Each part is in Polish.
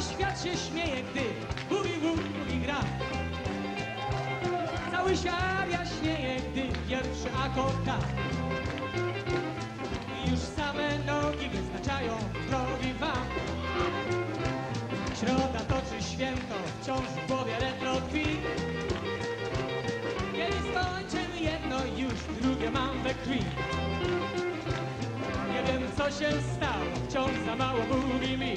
Świat się śmieje, gdy bugi bugi gra. Cały świat jaśnieje, gdy pierwszy akord da. Już same nogi wyznaczają drogi wam. Środa toczy święto, wciąż w głowie retro tkwi. Kiedy skończymy jedno, już drugie mam we krwi. Nie wiem co się stało, wciąż za mało mówi mi.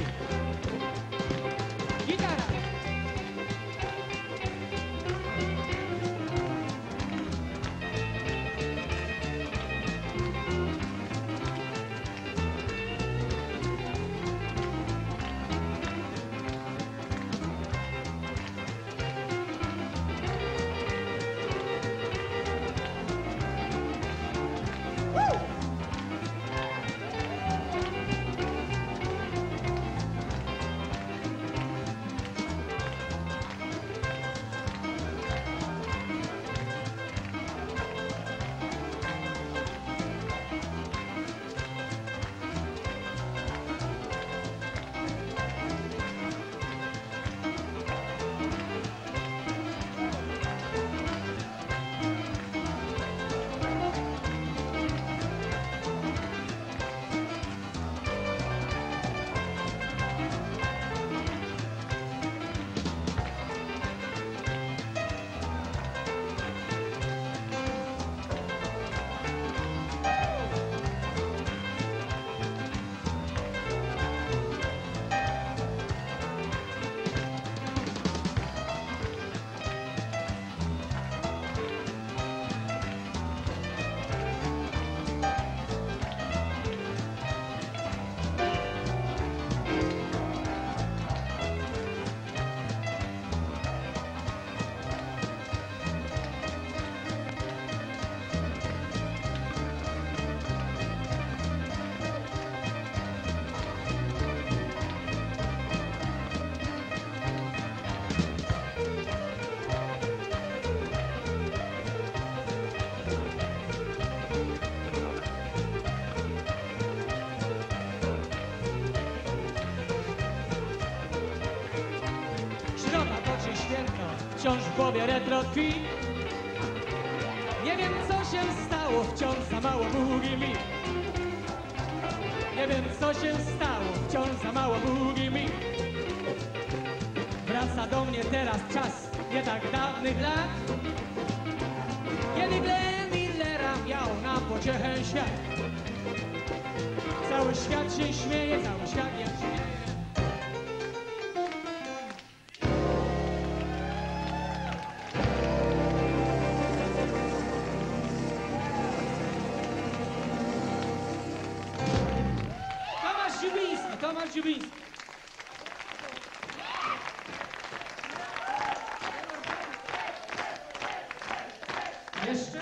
Wciąż w głowie retro tkwi. Nie wiem co się stało, wciąż za mało mówi mi. Nie wiem co się stało, wciąż za mało mówi mi. Wraca do mnie teraz czas nie tak dawnych lat. Kiedy Glenn Millera miał na pociechę świat. Cały świat się śmieje, cały świat się śmieje. Dziubiński. Jeszcze?